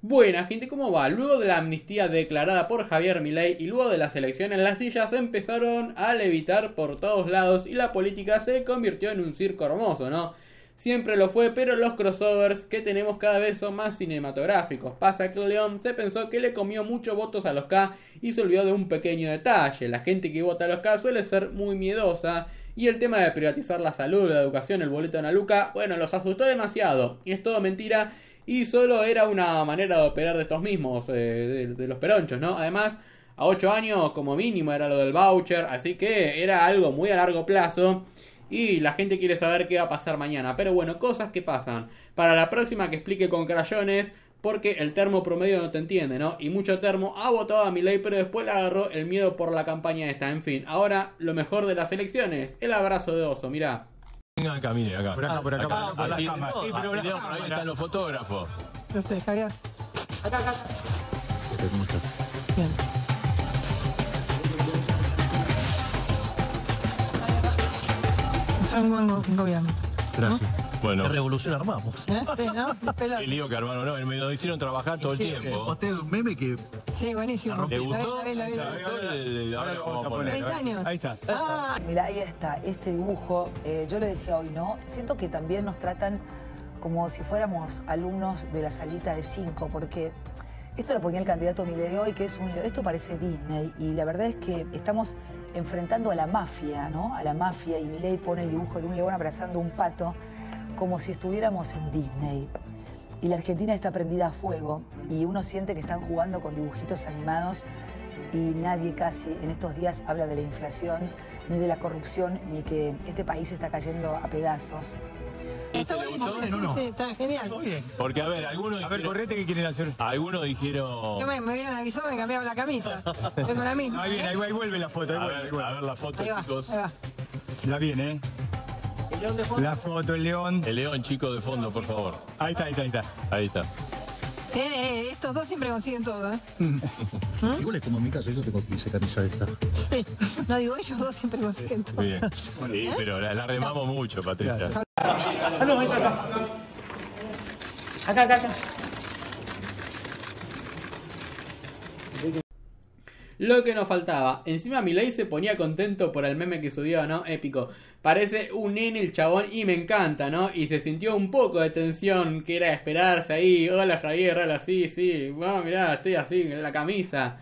Buena gente, ¿cómo va? Luego de la amnistía declarada por Javier Milei y luego de las elecciones, las sillas empezaron a levitar por todos lados y la política se convirtió en un circo hermoso, ¿no? Siempre lo fue, pero los crossovers que tenemos cada vez son más cinematográficos. Pasa que León se pensó que le comió muchos votos a los K y se olvidó de un pequeño detalle. La gente que vota a los K suele ser muy miedosa y el tema de privatizar la salud, la educación, el boleto de Naluca, bueno, los asustó demasiado. Y es todo mentira y solo era una manera de operar de estos mismos, eh, de, los peronchos, ¿no? Además, a 8 años como mínimo era lo del voucher, así que era algo muy a largo plazo. Y la gente quiere saber qué va a pasar mañana. Pero bueno, cosas que pasan. Para la próxima que explique con crayones, porque el termo promedio no te entiende, ¿no? Y mucho termo ha votado a mi ley, pero después le agarró el miedo por la campaña esta. En fin, ahora lo mejor de las elecciones, el abrazo de oso, mirá. Venga acá, mire, acá. Por acá, por acá. Acá, por así- la cama. Sí, pero la ahí están los fotógrafos. No sé, Javier. Acá, acá. ¿Cómo estás? Bien. Son un buen gobierno. Gracias. Bueno, ¿Qué revolución armamos? ¿Eh? Sí, ¿no? Pelota. el lío que hermano, no, me lo hicieron trabajar todo el tiempo. Usted es un meme que. Sí, buenísimo. ¿Le gustó? vi, la vi, la vi. Ahora lo vamos a poner. 30 años. Ahí está. Ah, Mira, ahí está, este dibujo, eh, yo lo decía hoy, ¿no? Siento que también nos tratan como si fuéramos alumnos de la salita de 5, porque esto lo ponía el candidato Milei hoy, que es un... Esto parece Disney, y la verdad es que estamos enfrentando a la mafia, ¿no? A la mafia, y Milei pone el dibujo de un león abrazando un pato, como si estuviéramos en Disney. Y la Argentina está prendida a fuego, y uno siente que están jugando con dibujitos animados y nadie casi en estos días habla de la inflación, ni de la corrupción, ni que este país está cayendo a pedazos. está buenísimo. Sí, No, no. sí, está genial. Porque, a ver, algunos A ver, dijeron, correte, ¿qué quieren hacer? algunos Yo dijeron... me, me habían avisado, me cambiaba la camisa. Tengo la misma. Ahí viene, ¿eh? ahí, ahí vuelve la foto, ahí A vuelve, ahí ver, a vuelve. ver la foto, Ahí va, chicos. ahí va. La viene, ¿eh? La foto, el león. El león, chico, de fondo, por favor. Ahí está, ahí está, ahí está. Ahí está. Tiene- eh, estos dos siempre consiguen todo, ¿eh? Igual es como en mi caso, yo tengo 15 camisas de esta. Sí. No digo, ellos dos siempre consiguen todo. Bien. Sí, pero la, la remamos mucho, Patricia. Lo que nos faltaba. Encima Milei se ponía contento por el meme que subió, ¿no? Épico. Parece un nene el chabón y me encanta, ¿no? Y se sintió un poco de tensión que era esperarse ahí. Hola Javier, hola, sí, sí. Vamos, mirá, estoy así en la camisa.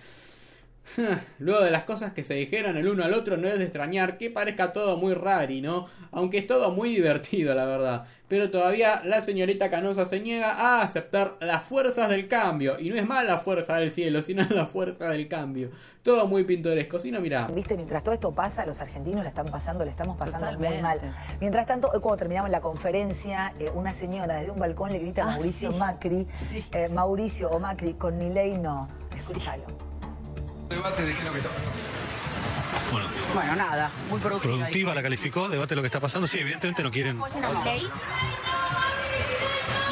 Luego de las cosas que se dijeron el uno al otro, no es de extrañar que parezca todo muy rari, ¿no? Aunque es todo muy divertido, la verdad. Pero todavía la señorita Canosa se niega a aceptar las fuerzas del cambio. Y no es más la fuerza del cielo, sino la fuerza del cambio. Todo muy pintoresco. Si no, mirá. Viste, mientras todo esto pasa, los argentinos la están pasando, la estamos pasando muy mal. Mientras tanto, hoy cuando terminamos la conferencia, eh, una señora desde un balcón le grita a Mauricio Macri, eh, Mauricio o Macri, con Milei no. Escúchalo. Bueno, nada, muy productiva. Productiva la calificó, debate lo que está pasando. Sí, evidentemente no quieren. a Milei.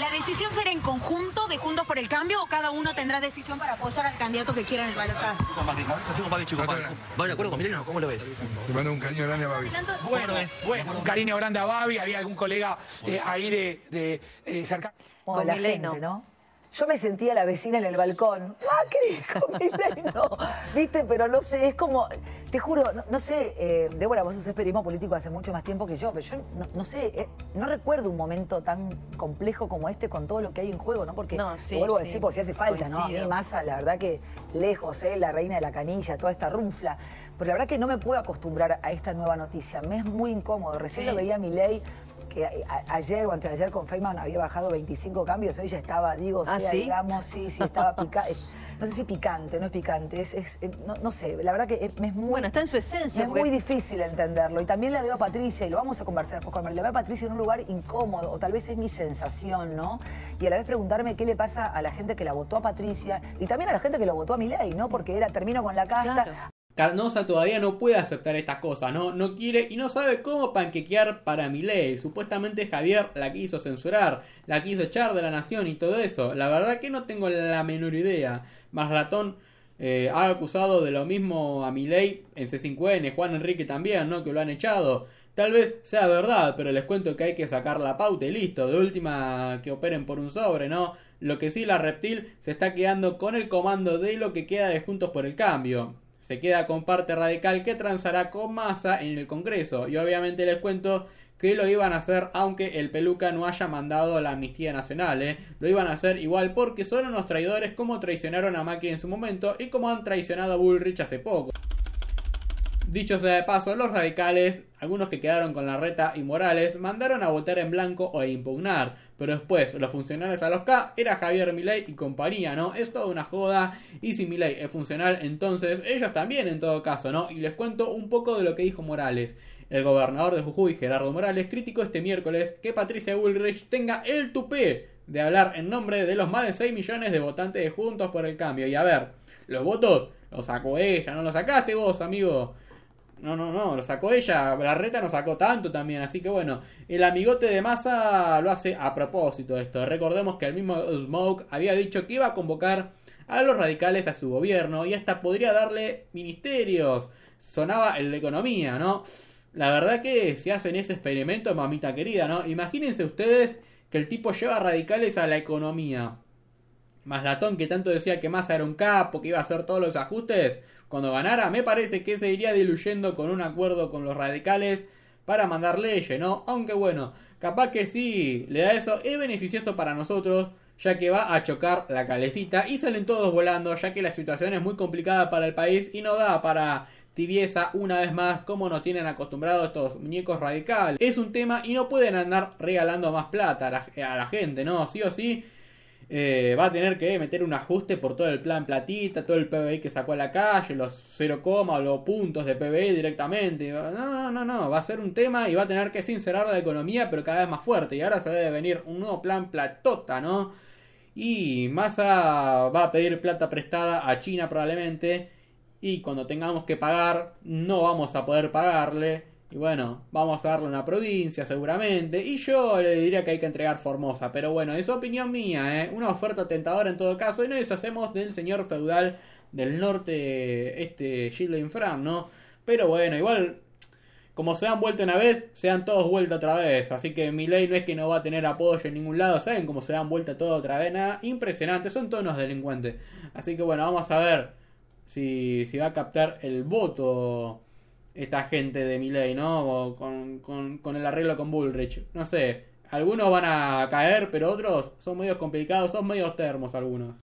¿La decisión será en conjunto de Juntos por el Cambio o cada uno tendrá decisión para apoyar al candidato que quiera en el balotaje? Mauricio, estoy con Macri, chico. ¿Va de acuerdo con Mileno? ¿Cómo lo ves? Bueno, bueno, un cariño grande a Babi, había algún colega eh, ahí de, de eh, cerca. Con la Milei, gente, no. Yo me sentía la vecina en el balcón. Macri, con Milei no. ¿Viste? Pero no sé, es como, te juro, no, no sé, eh, Débora, vos haces periodismo político hace mucho más tiempo que yo, pero yo no, no sé, eh, no recuerdo un momento tan complejo como este con todo lo que hay en juego, ¿no? Porque, No, vuelvo a decir por si hace falta, ¿no? A mí. Massa, la verdad que lejos, ¿eh? La reina de la canilla, toda esta runfla. Pero la verdad que no me puedo acostumbrar a esta nueva noticia. Me es muy incómodo. Recién Sí. lo veía a Milei que ayer o antes de ayer con Feynman había bajado 25 cambios, hoy ya estaba, digo, ¿Ah, sea, sí? digamos, sí, sí, estaba picante. No sé si picante, no es picante, es, es- eh, no, no sé, la verdad que es, me es muy... Bueno, está en su esencia. es porque- muy difícil entenderlo. Y también la veo a Patricia, y lo vamos a conversar después con Mar, la veo a Patricia en un lugar incómodo, o tal vez es mi sensación, ¿no? Y a la vez preguntarme qué le pasa a la gente que la votó a Patricia, y también a la gente que lo votó a Milei, ¿no? Porque era, termino con la casta, Claro. Carnosa todavía no puede aceptar estas cosas, ¿no? No quiere y no sabe cómo panquequear para Milei. Supuestamente Javier la quiso censurar, la quiso echar de la nación y todo eso. La verdad que no tengo la menor idea. Más eh, ha acusado de lo mismo a Milei en C5N, Juan Enrique también, ¿no? Que lo han echado. Tal vez sea verdad, pero les cuento que hay que sacar la pauta y listo. De última que operen por un sobre, ¿no? Lo que sí, la reptil se está quedando con el comando de lo que queda de Juntos por el Cambio. Se queda con parte radical que transará con masa en el Congreso. Y obviamente les cuento que lo iban a hacer aunque el peluca no haya mandado la amnistía nacional. ¿eh? Lo iban a hacer igual porque son unos traidores como traicionaron a Macri en su momento y como han traicionado a Bullrich hace poco. Dicho sea de paso, los radicales, algunos que quedaron con la reta y Morales, mandaron a votar en blanco o a impugnar. Pero después, los funcionales a los K era Javier Milei y compañía, ¿no? Es toda una joda. Y si Milei es funcional, entonces ellos también en todo caso, ¿no? Y les cuento un poco de lo que dijo Morales. El gobernador de Jujuy, Gerardo Morales, criticó este miércoles que Patricia Bullrich tenga el tupé de hablar en nombre de los más de 6 millones de votantes de Juntos por el Cambio. Y a ver, los votos los sacó ella, no los sacaste vos, amigo. No, no, no, lo sacó ella. La reta no sacó tanto también. Así que bueno, el amigote de masa lo hace a propósito esto. Recordemos que el mismo Smoke había dicho que iba a convocar a los radicales a su gobierno y hasta podría darle ministerios. Sonaba el de economía, ¿no? La verdad que si hacen ese experimento, mamita querida, ¿no? Imagínense ustedes que el tipo lleva radicales a la economía. Maslatón que tanto decía que Massa era un capo, que iba a hacer todos los ajustes, cuando ganara, me parece que se iría diluyendo con un acuerdo con los radicales para mandar leyes, ¿no? Aunque bueno, capaz que sí, le da eso, es beneficioso para nosotros, ya que va a chocar la calecita y salen todos volando, ya que la situación es muy complicada para el país y no da para tibieza una vez más como nos tienen acostumbrados estos muñecos radicales. Es un tema y no pueden andar regalando más plata a la, a la gente, ¿no? Sí o sí eh, va a tener que meter un ajuste por todo el plan platita, todo el PBI que sacó a la calle, los 0, o los puntos de PBI directamente. No, no, no, no, va a ser un tema y va a tener que sincerar la economía, pero cada vez más fuerte. Y ahora se debe venir un nuevo plan platota, ¿no? Y Massa va a pedir plata prestada a China probablemente. Y cuando tengamos que pagar, no vamos a poder pagarle. Y bueno, vamos a darle una provincia seguramente. Y yo le diría que hay que entregar Formosa. Pero bueno, es opinión mía, ¿eh? Una oferta tentadora en todo caso. Y no deshacemos del señor feudal del norte, este Gilles Fram, ¿no? Pero bueno, igual, como se han vuelto una vez, se han todos vuelto otra vez. Así que mi ley no es que no va a tener apoyo en ningún lado. ¿Saben cómo se han vuelto todo otra vez? Nada, impresionante. Son todos unos delincuentes. Así que bueno, vamos a ver si, si va a captar el voto esta gente de Miley, ¿no? Con, con, con, el arreglo con Bullrich. No sé, algunos van a caer, pero otros son medios complicados, son medios termos algunos.